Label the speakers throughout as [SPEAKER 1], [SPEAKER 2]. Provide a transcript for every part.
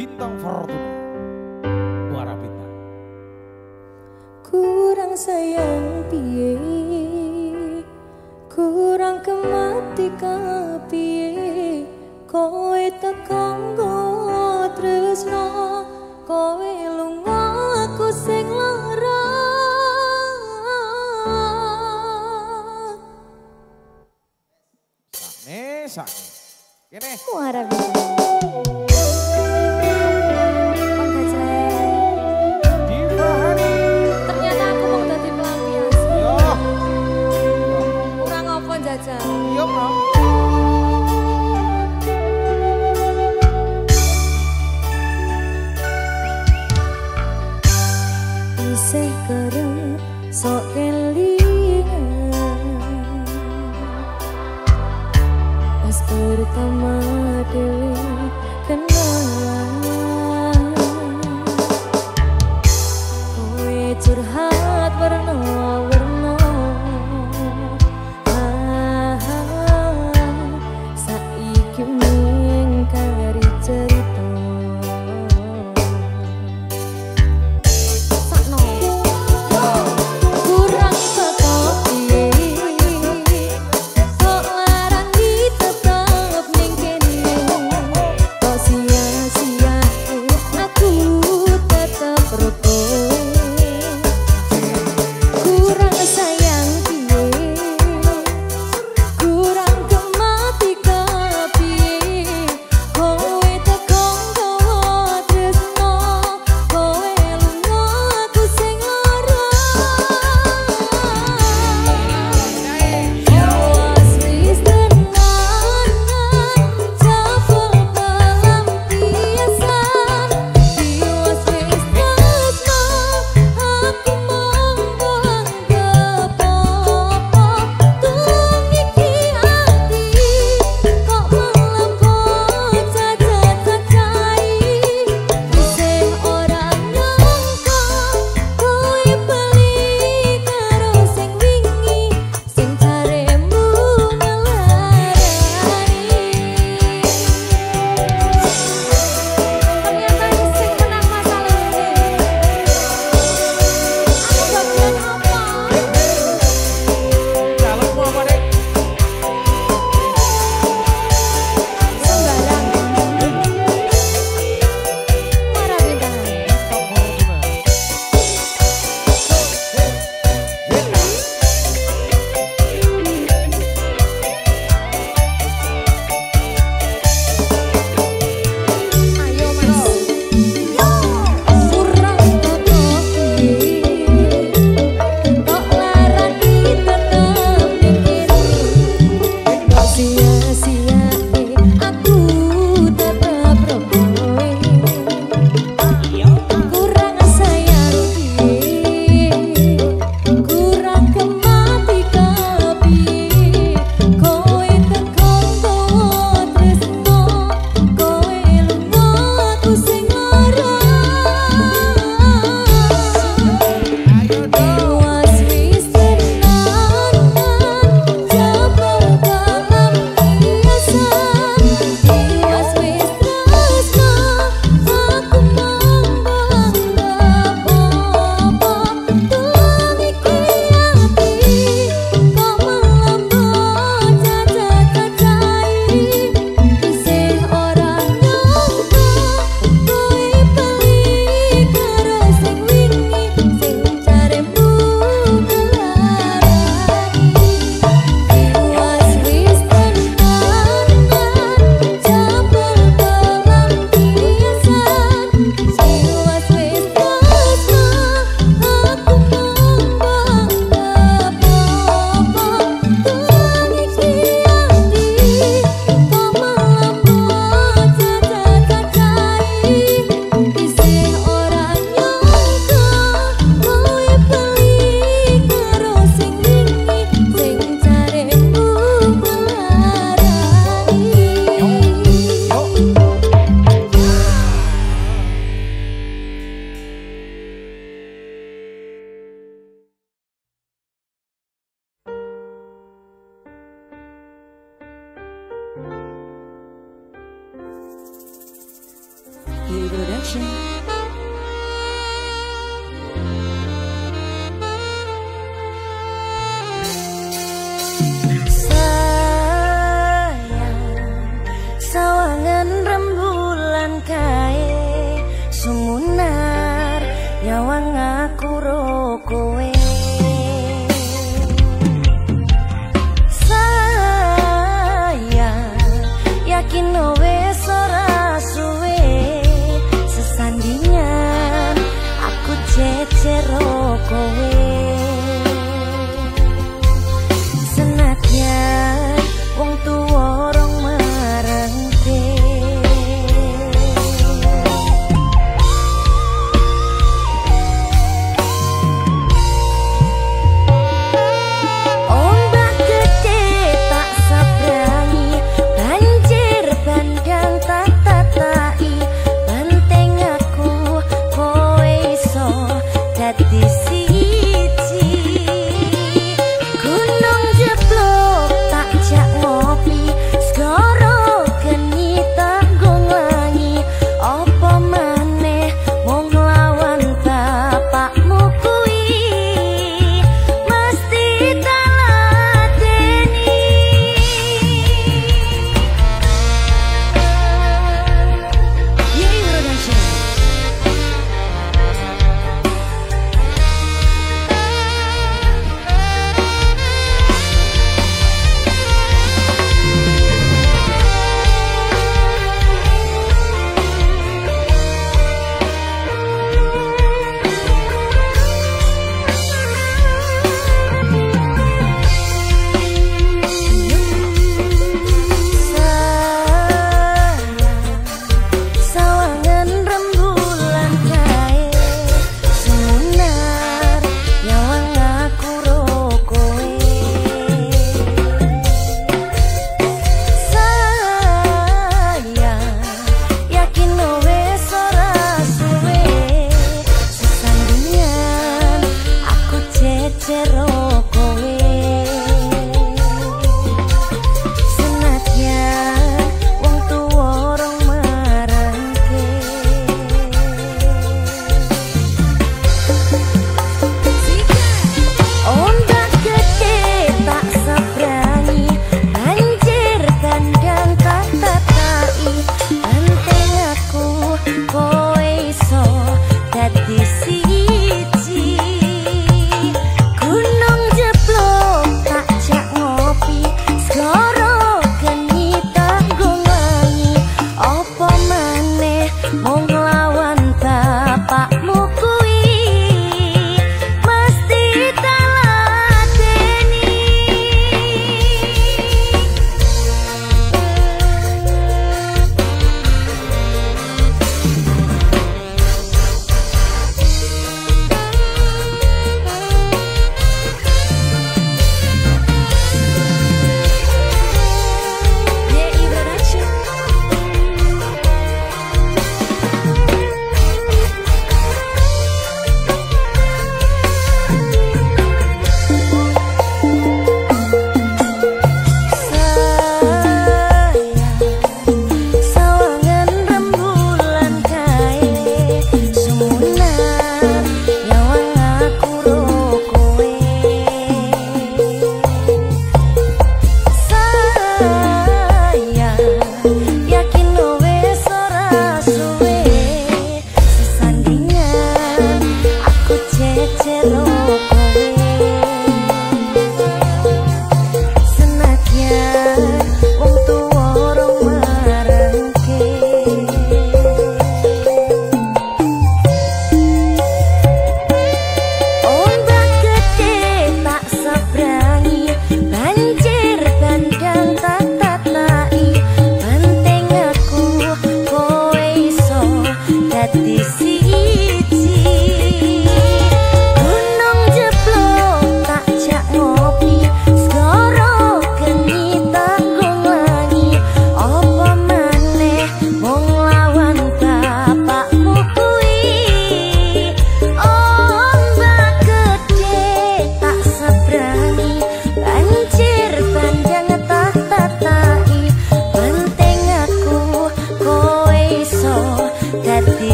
[SPEAKER 1] Bintang Fortuna. Muara Bintang.
[SPEAKER 2] Kurang sayang pie, Kurang kemati pie. Kowe tekan go tresno Kowe lunga aku sing lara.
[SPEAKER 1] Sakne, sakne. Kene.
[SPEAKER 2] Muara Bintang.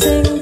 [SPEAKER 2] Sing.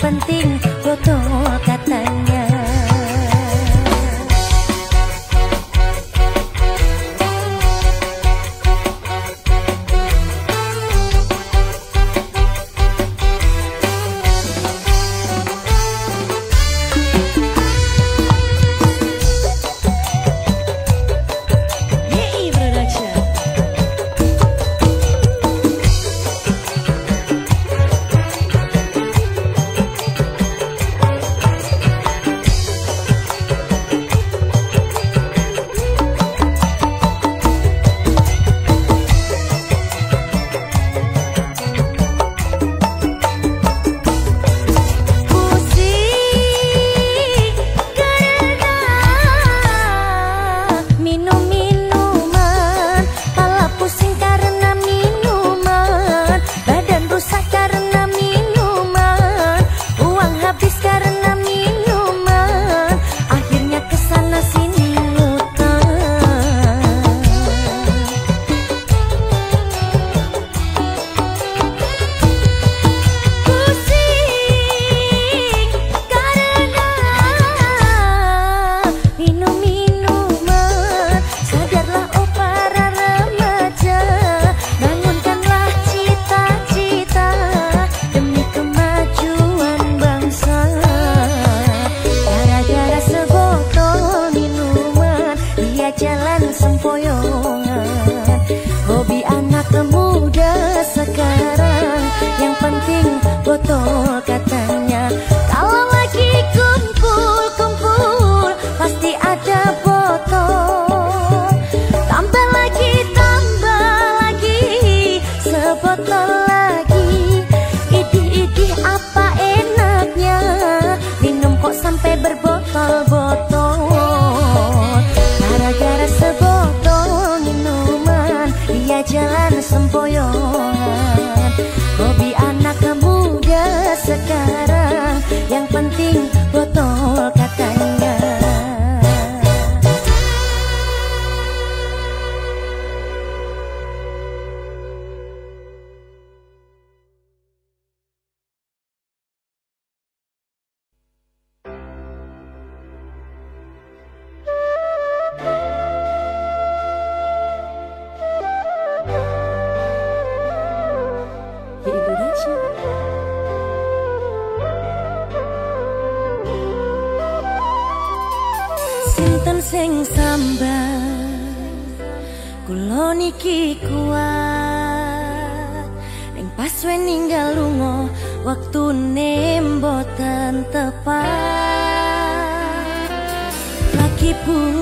[SPEAKER 2] penting foto sing sambat Kulo niki kuat. Ning pas ninggal lunga Waktu boten tepat. Lagi bunga-bunga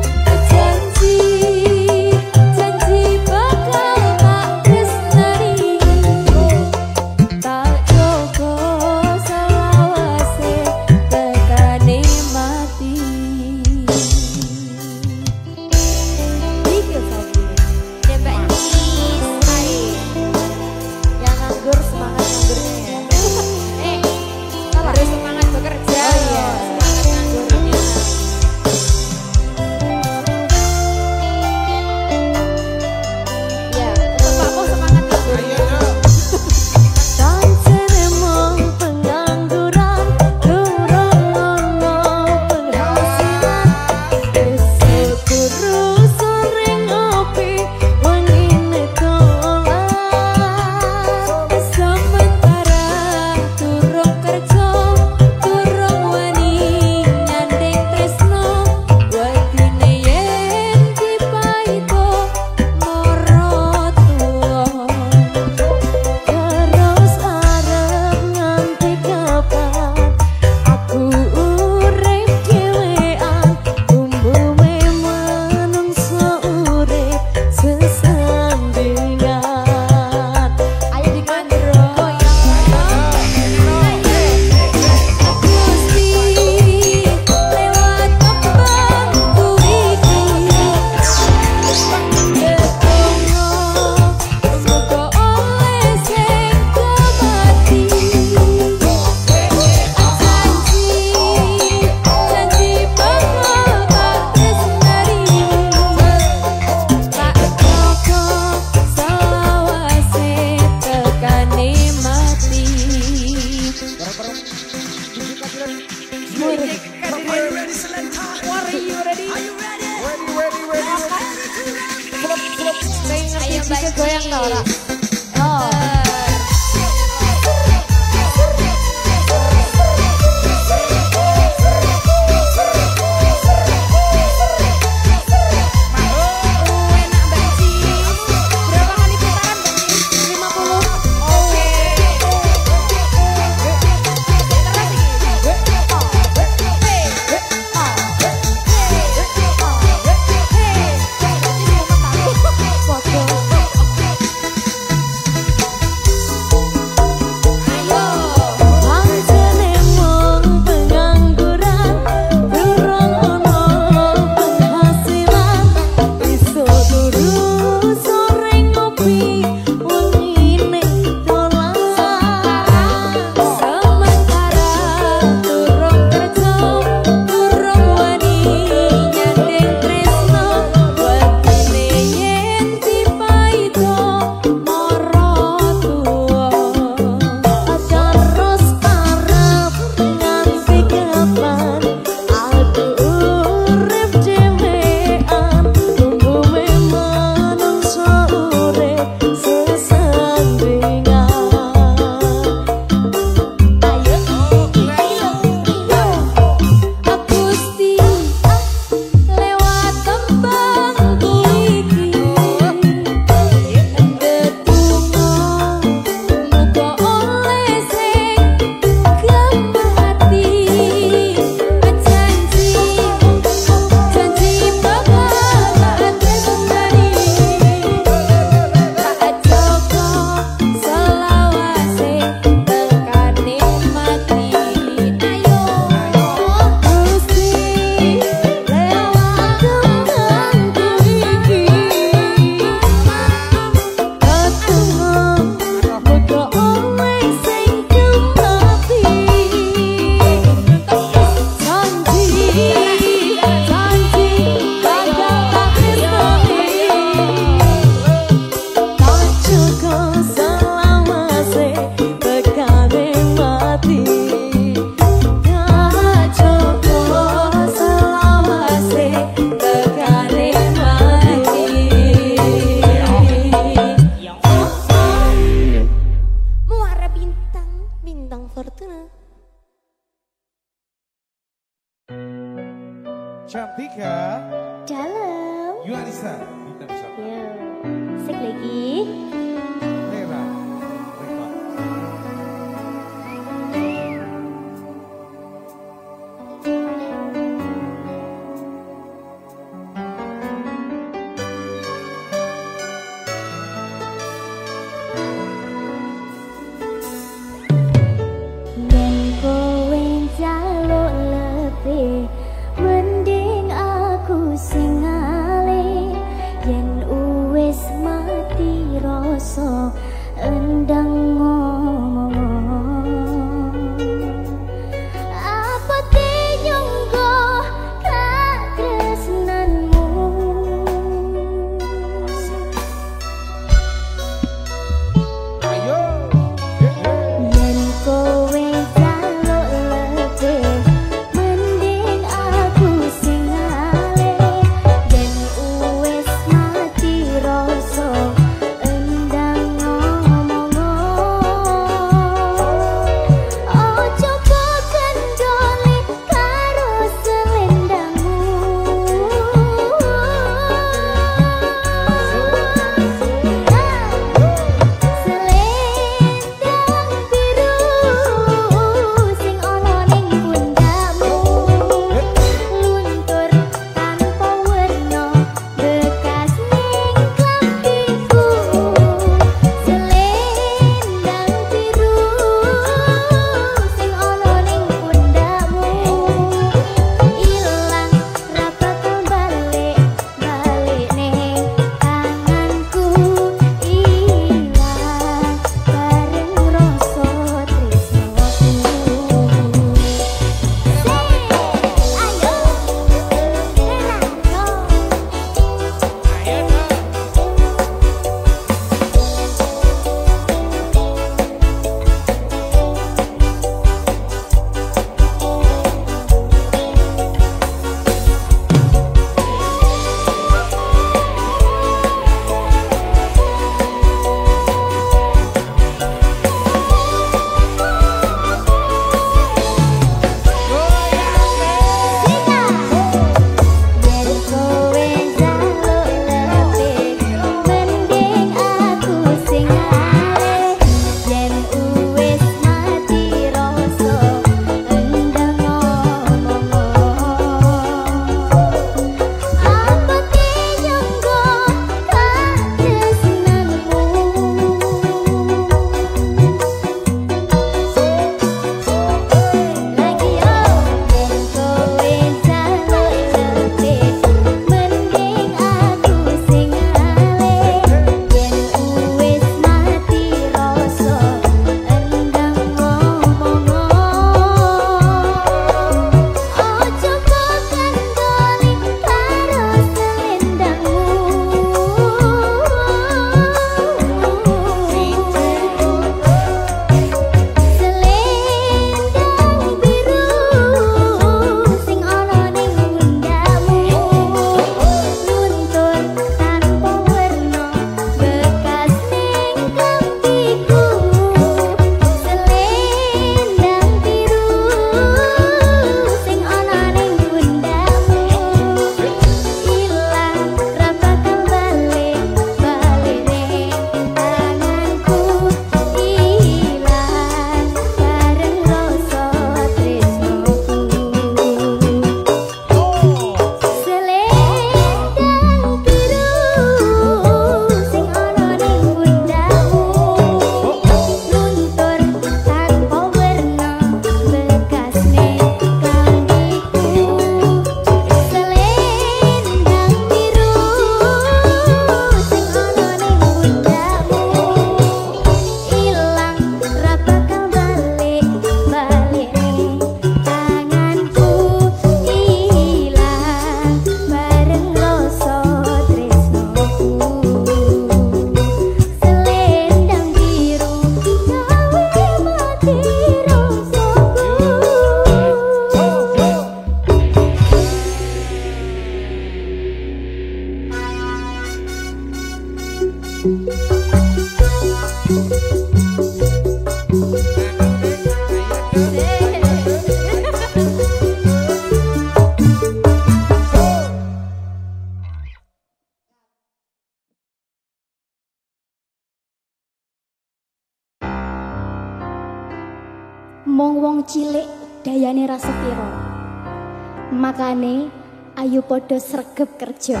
[SPEAKER 2] ayo podo sregep kerja.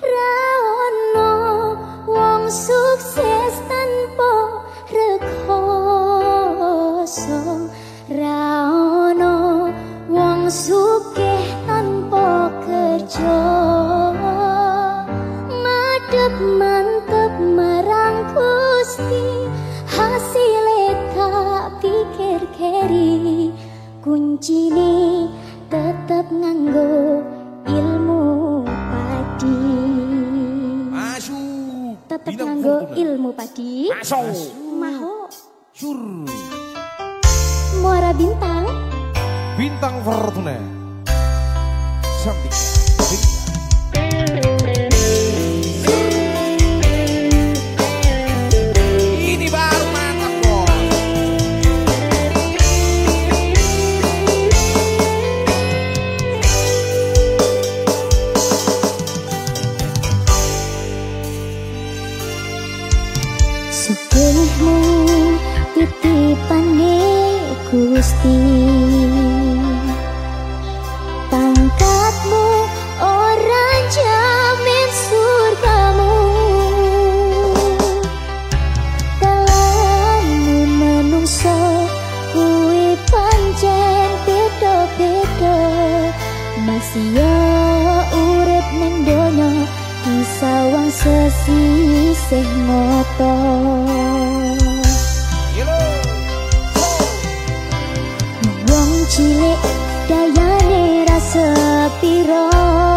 [SPEAKER 2] Rano wong sukses tanpa rekoso. Rano wong sukeh tanpa kerja. Madep mantep marang Gusti hasilnya tak pikir keri kuncine tetep nganggo ilmu padi
[SPEAKER 1] Asu.
[SPEAKER 2] tetep nganggo ilmu padi
[SPEAKER 1] Masuk.
[SPEAKER 2] maho
[SPEAKER 1] Sur.
[SPEAKER 2] muara bintang
[SPEAKER 1] Bintang Fortuna. Cantik.
[SPEAKER 2] Sugihmu titipane Gusti. Pangkatmu ora jamin surgamu. Dalammu menungso kuwi pancen beda-beda. Masih ya urip ning sawang sesisih mata wong cilik dayane rasa piro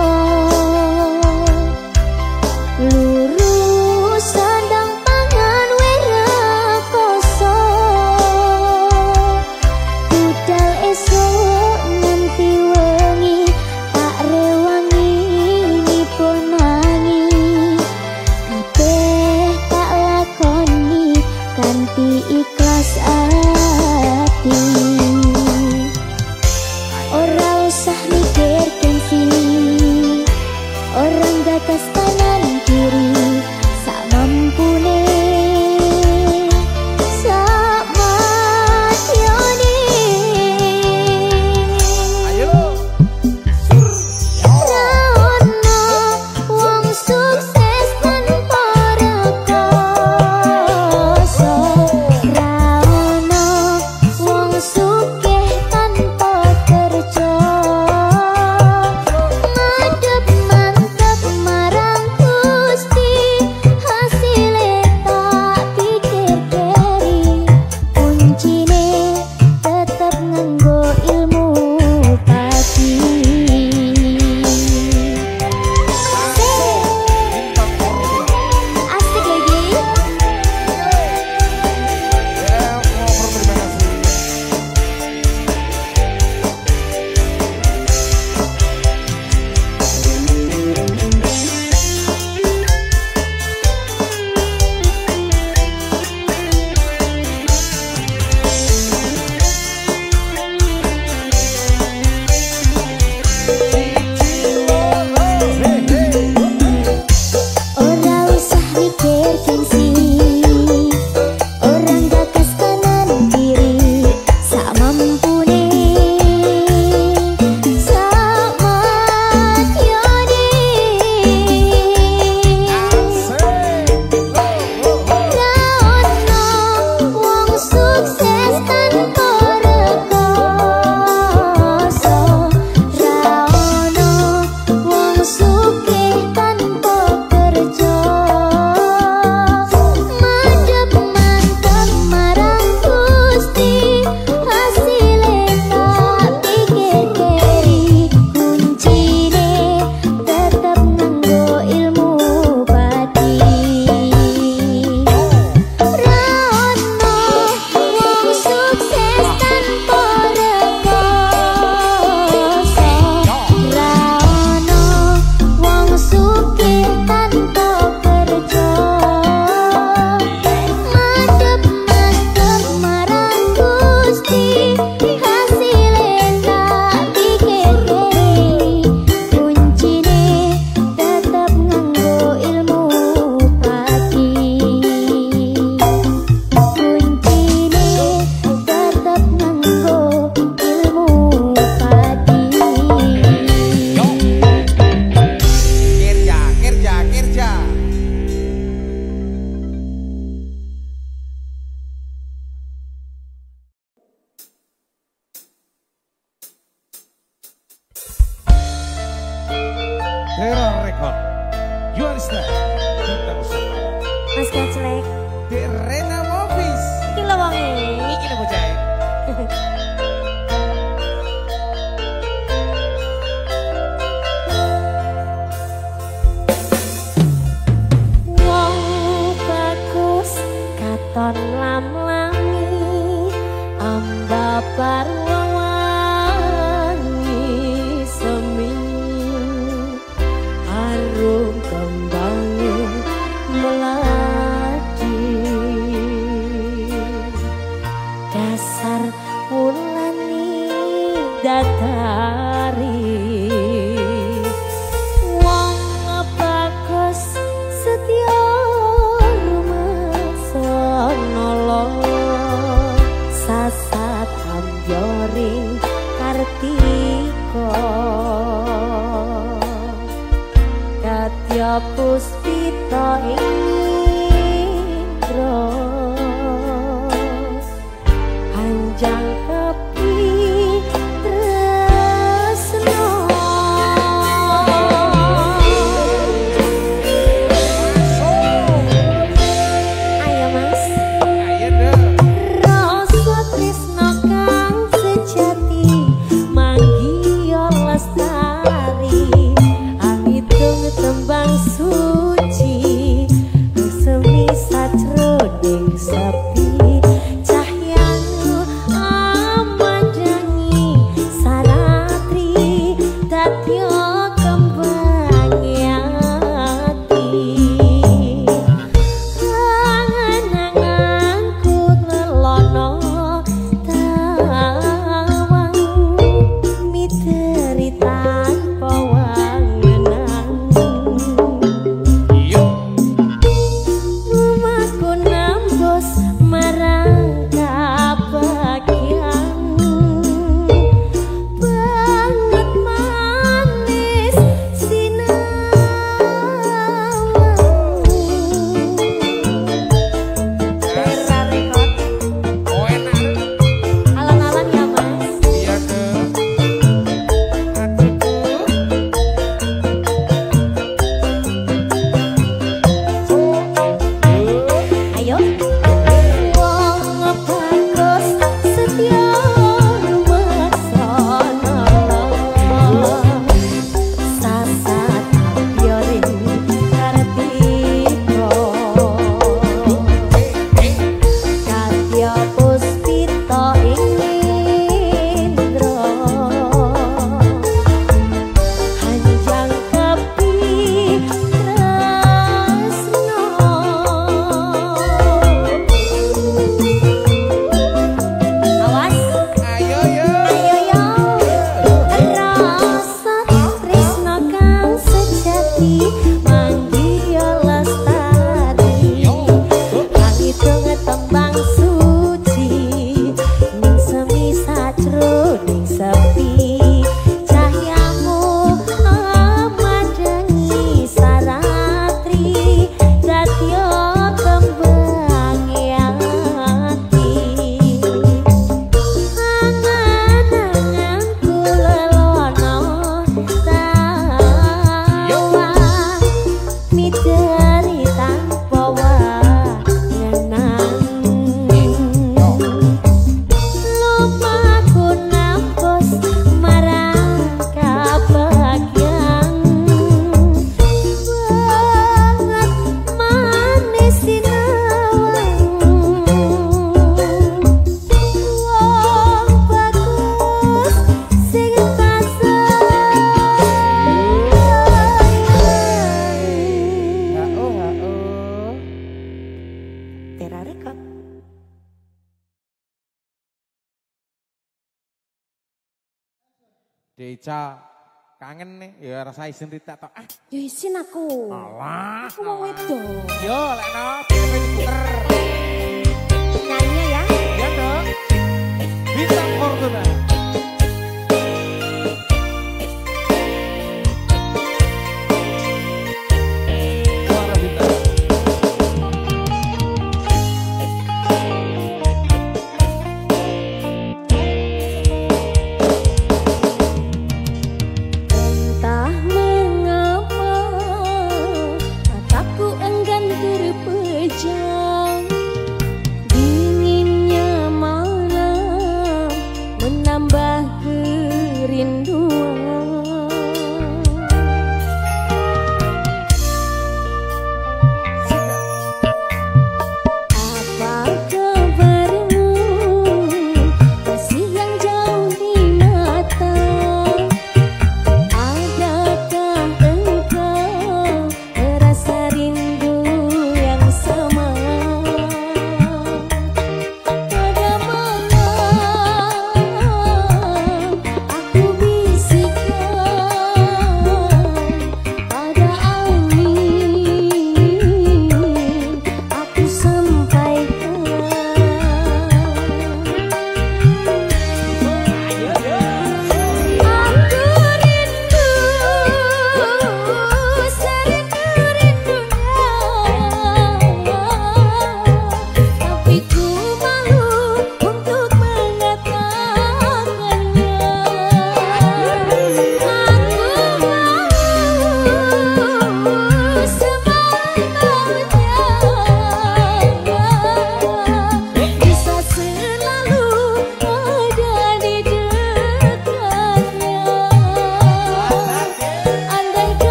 [SPEAKER 1] Deca kangen nih ya rasa isin Rita to. Ah,
[SPEAKER 2] ya isin aku.
[SPEAKER 1] Alah.
[SPEAKER 2] Aku mau itu.
[SPEAKER 1] Yo, lekno, dhewe diputer.
[SPEAKER 2] Nyanyi ya.
[SPEAKER 1] Ya, Dok. Bintang Fortuna.